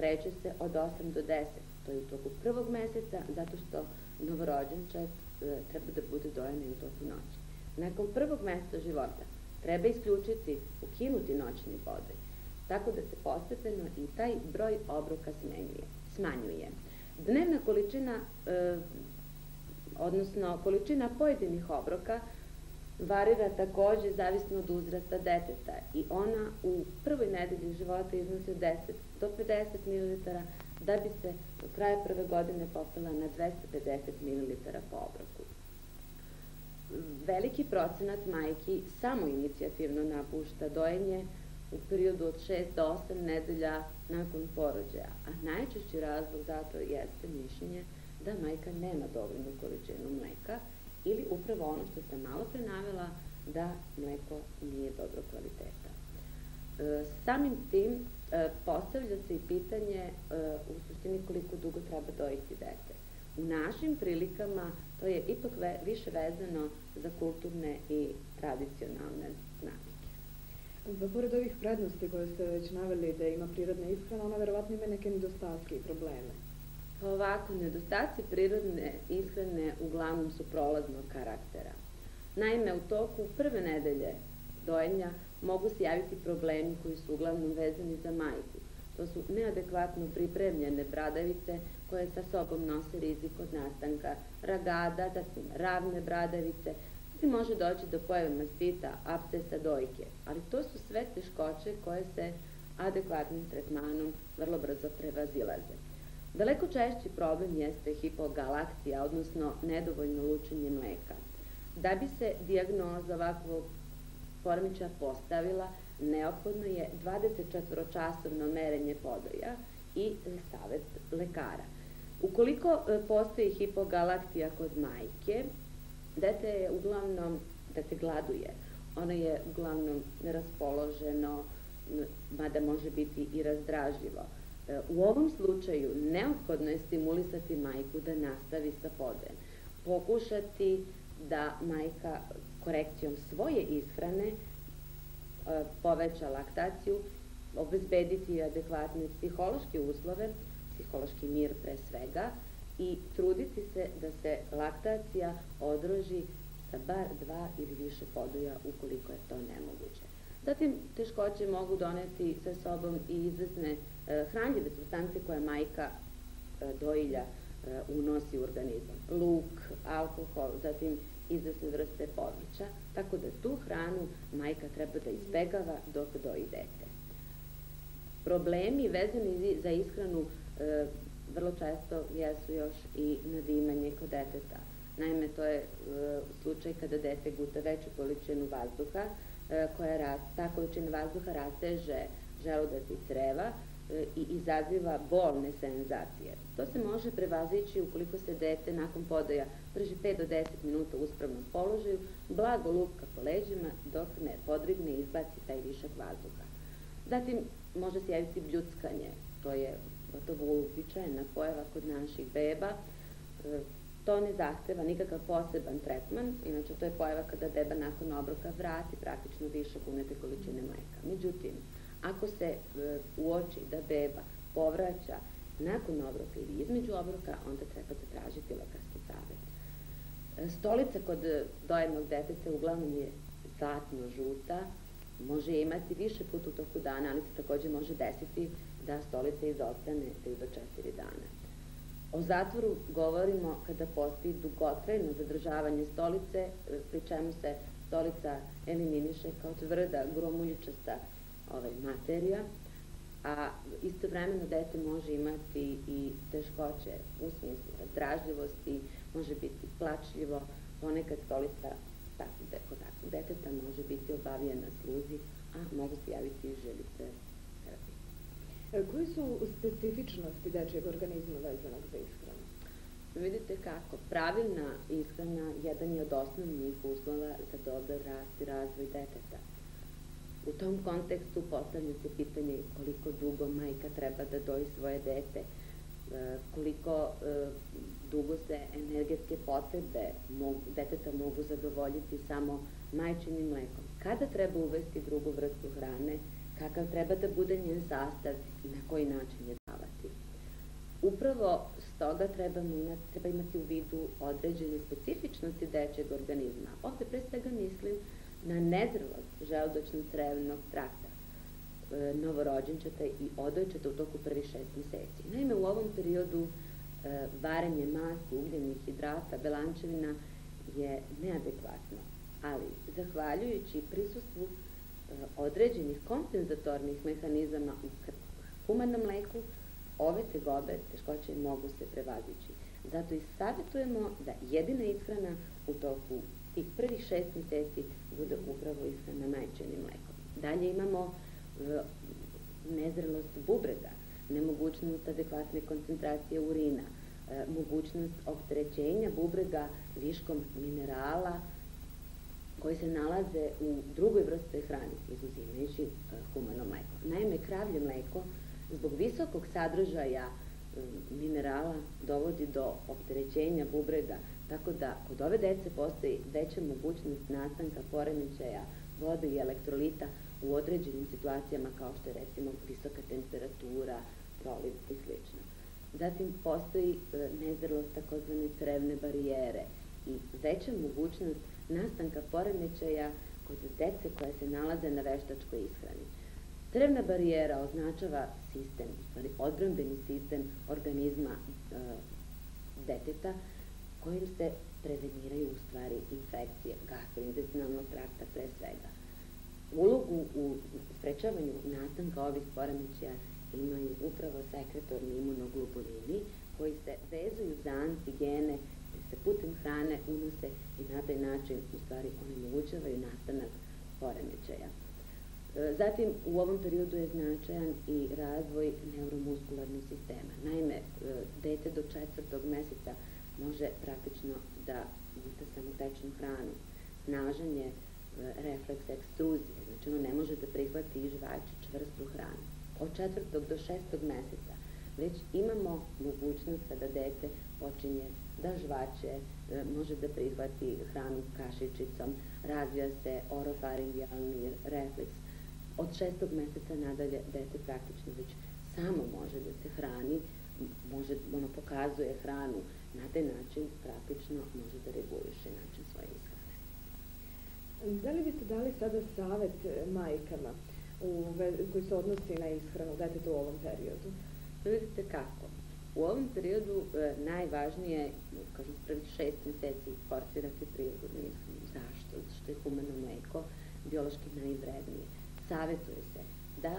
kreće se od 8 do 10. To je u toku prvog meseca, zato što novorođenčad e, treba da bude dojen u toku noći. Nakon prvog meseca života treba isključiti, ukinuti noćni podoj, tako da se postepeno i taj broj obroka smenjuje, smanjuje. Dnevna količina, e, odnosno količina pojedinih obroka varira takođe zavisno od uzrasta deteta i ona u prvoj nedelji života iznosi od 10 do 50 ml, da bi se do kraja prve godine popela na 250 ml po obroku. Veliki procenat majki samo inicijativno napušta dojenje u periodu od 6 do 8 nedelja nakon porođaja, a najčešći razlog zato jeste mišljenje da majka nema dovoljnu količinu mleka ili upravo ono što sam malo pre navela da mleko nije dobro kvaliteta. E, samim tim e, postavlja se i pitanje e, u suštini koliko dugo treba dojiti dete. U našim prilikama to je ipak više vezano za kulturne i tradicionalne navike. Pa pored ovih prednosti koje ste već naveli da ima prirodna ishrana, ona verovatno ima neke nedostatke i probleme. Pa ovako, nedostaci prirodne ishrane uglavnom su prolaznog karaktera. Naime, u toku prve nedelje dojenja mogu se javiti problemi koji su uglavnom vezani za majku. To su neadekvatno pripremljene bradavice koje sa sobom nose rizik od nastanka ragada, zatim ravne bradavice, i može doći do pojave mastita, abscesa, dojke, ali to su sve teškoće koje se adekvatnim tretmanom vrlo brzo prevazilaze. Daleko češći problem jeste hipogalaksija, odnosno nedovoljno lučenje mleka. Da bi se dijagnoza ovakvog poremeća postavila, neophodno je 24-časovno merenje podoja i savet lekara. Ukoliko e, postoji hipogalaktija kod majke, dete je uglavnom, dete gladuje, ono je uglavnom neraspoloženo, mada može biti i razdražljivo. U ovom slučaju neophodno je stimulisati majku da nastavi sa podojem. Pokušati da majka korekcijom svoje ishrane e, poveća laktaciju, obezbediti adekvatne psihološke uslove, psihološki mir pre svega i truditi se da se laktacija odroži sa bar dva ili više podoja ukoliko je to nemoguće. Zatim, teškoće mogu doneti sa sobom i izvesne e, hranljive substance koje majka e, dojilja e, unosi u organizam. Luk, alkohol, zatim izvesne vrste povrća, tako da tu hranu majka treba da izbegava dok doji dete. Problemi vezani za ishranu e, vrlo često jesu još i nadimanje kod deteta. Naime, to je e, slučaj kada dete guta veću količinu vazduha, E, koja ta količina vazduha rasteže želudac i creva e, i izaziva bolne senzacije. To se može prevazići ukoliko se dete nakon podoja drži 5 do 10 minuta u uspravnom položaju, blago lupka po leđima dok ne podrigne i izbaci taj višak vazduha. Zatim može se javiti bljuckanje, to je gotovo uobičajena pojava kod naših beba, e, To ne zahteva nikakav poseban tretman, inače to je pojava kada beba nakon obroka vrati praktično više unete količine mleka. Međutim, ako se e, uoči da beba povraća nakon obroka ili između obroka, onda treba zatražiti lekarski savjet. E, stolica kod dojednog deteta uglavnom je zlatno žuta, može imati više puta u toku dana, ali se takođe može desiti da stolica izostane 3 do 4 dana. O zatvoru govorimo kada postoji dugotrajno zadržavanje stolice, pri čemu se stolica eliminiše kao tvrda, gromuljičasta ovaj, materija, a istovremeno dete može imati i teškoće u smislu razdražljivosti, može biti plačljivo, ponekad stolica tako, kod takvog deteta može biti obavijena sluzi, a mogu se javiti i želice E, koji su specifičnosti dečjeg organizma vezanog za ishranu? Vidite kako, pravilna ishrana jedan je od osnovnih uslova za dobar rast i razvoj deteta. U tom kontekstu postavlja se pitanje koliko dugo majka treba da doji svoje dete, e, koliko e, dugo se energetske potrebe deteta mogu zadovoljiti samo majčinim mlekom. Kada treba uvesti drugu vrstu hrane, kakav treba da bude njen sastav i na koji način je davati. Upravo stoga imati, treba imati u vidu određene specifičnosti dečeg organizma. Ovde pre svega mislim na nezrelost želudočno crevnog trakta e, novorođenčata i odojčata u toku prvih šest meseci. Naime, u ovom periodu e, varenje masti, ugljenih hidrata, belančevina je neadekvatno, ali zahvaljujući prisustvu e, određenih kompenzatornih mehanizama u humanom mleku, ove tegobe, teškoće mogu se prevazići. Zato i savjetujemo da jedina ishrana u toku tih prvih šest meseci bude upravo ishrana majčenim mlekom. Dalje imamo nezrelost bubrega, nemogućnost adekvatne koncentracije urina, e, mogućnost opterećenja bubrega viškom minerala koji se nalaze u drugoj vrste hrane, izuzimajući e, humano mleko. Naime, kravlje mleko zbog visokog sadržaja minerala dovodi do opterećenja bubrega, tako da kod ove dece postoji veća mogućnost nastanka poremećaja vode i elektrolita u određenim situacijama kao što je recimo visoka temperatura, proliv i sl. Zatim postoji e, nezrelost takozvane crevne barijere i veća mogućnost nastanka poremećaja kod dece koja se nalaze na veštačkoj ishrani. Crevna barijera označava sistem, stvari odbrambeni sistem organizma e, deteta kojim se preveniraju u stvari infekcije gastrointestinalnog trakta pre svega. Ulogu u sprečavanju nastanka ovih poremećaja imaju upravo sekretorni imunoglobulini koji se vezuju za antigene koji se putem hrane unose i na taj način u stvari onemogućavaju nastanak poremećaja. E, zatim, u ovom periodu je značajan i razvoj neuromuskularnog sistema. Naime, e, dete do četvrtog meseca može praktično da guta samo tečnu hranu. Snažan je e, refleks ekstruzije, znači ono ne može da prihvati i žvači čvrstu hranu. Od četvrtog do šestog meseca već imamo mogućnost kada dete počinje da žvače, može da prihvati hranu kašičicom, razvija se orofaringijalni refleks, od šestog meseca nadalje dete praktično već samo može da se hrani, može, ono pokazuje hranu, na taj način praktično može da reguliše način svoje ishrane. Da li biste dali sada savet majkama u, koji se odnosi na ishranu deteta u ovom periodu? Pa vidite kako. U ovom periodu e, najvažnije, kažem, prvih šest meseci forsirati prirodnu ishranu. Zašto? Zato što je humano mleko biološki najvrednije Savetuje se da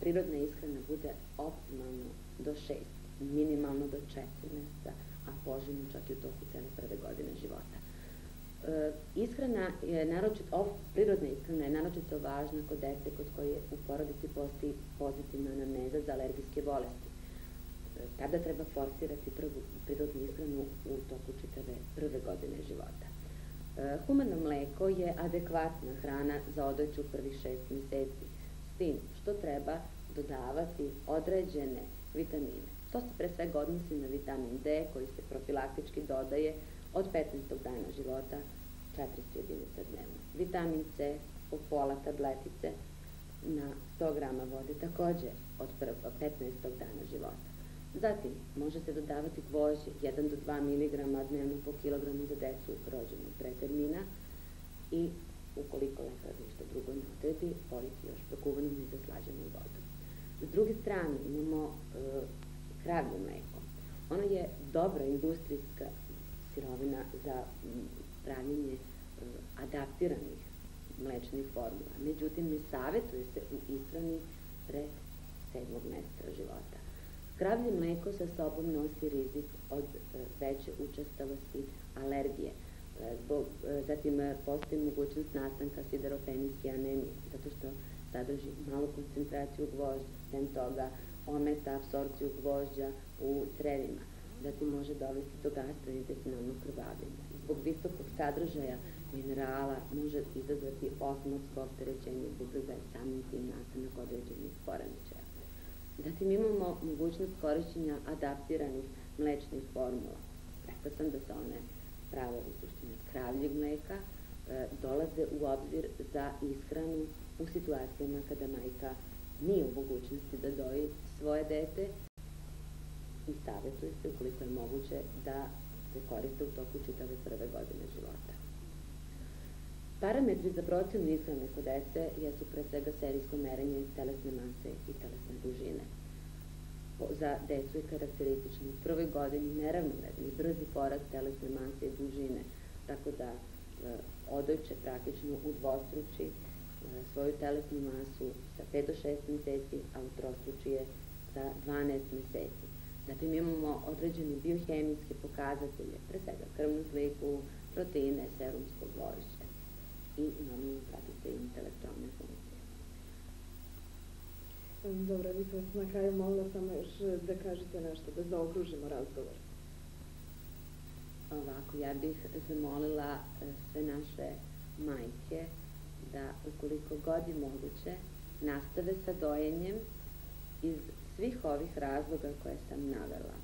prirodna ishrana bude optimalno do 6, minimalno do 4 meseca, a poželjno čak i u toku cele prve godine života. E, ishrana je naročito, ov, prirodna ishrana je naročito važna kod dece kod koje u porodici postoji pozitivna anamneza za alergijske bolesti. E, tada treba forsirati prvu prirodnu ishranu u toku čitave prve godine života. E, humano mleko je adekvatna hrana za odojču prvih šest meseci, s tim što treba dodavati određene vitamine. To se pre svega odnosi na vitamin D koji se profilaktički dodaje od 15. dana života 400 jedinica dnevno. Vitamin C po pola tabletice na 100 grama vode takođe od 15. dana života. Zatim, može se dodavati gvožđe 1 do 2 mg dnevno po kilogramu za decu rođenu pre termina i ukoliko lekar ništa drugo ne odredi, politi još prokuvanom i zaslađenom vodom. S druge strane imamo e, kravlje mleko. Ono je dobra industrijska sirovina za pravljenje e, adaptiranih mlečnih formula. Međutim, ne savjetuje se u ishrani pre sedmog meseca života. Kravlje mleko sa sobom nosi rizik od e, veće učestalosti alergije. E, zbog, e, zatim postoji mogućnost nastanka sideropenijske anemije, zato što sadrži malu koncentraciju gvožđa, sem toga ometa absorpciju gvožđa u crevima. Zatim može dovesti do gastrointestinalnog krvavljenja. Zbog visokog sadržaja minerala može izazvati osmotsko opterećenje bubrega i samim tim nastanak određenih poremećaja. Zatim imamo mogućnost korišćenja adaptiranih mlečnih formula. Rekla sam da se one prave u suštini kravljeg mleka, e, dolaze u obzir za ishranu u situacijama kada majka nije u mogućnosti da doji svoje dete i savjetuje se ukoliko je moguće da se koriste u toku čitave prve godine života. Parametri za procenu ishrane kod dece jesu pre svega serijsko merenje telesne mase i telesne dužine. Za decu je karakteristično u prvoj godini neravnomerni brzi porast telesne mase i dužine, tako da e, odojče praktično udvostruči e, svoju telesnu masu sa 5 do 6 meseci, a utrostruči je za 12 meseci. Zatim imamo određene biohemijske pokazatelje, pre svega krvnu sliku, proteine, serumsko gvožđe i prati se intelektualne funkcije. Dobro, bih vas na kraju molila samo još da kažete nešto, da zaokružimo razgovor. Ovako, ja bih zamolila e, sve naše majke da ukoliko god je moguće nastave sa dojenjem iz svih ovih razloga koje sam navela.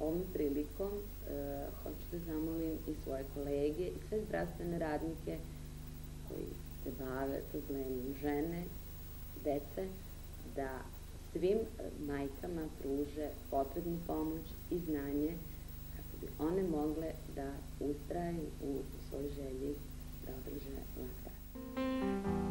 Ovom prilikom e, hoću da zamolim i svoje kolege i sve zdravstvene radnike se bave problemom žene, dece, da svim majkama pruže potrebnu pomoć i znanje kako bi one mogle da ustraju u svoj želji da održe laktac.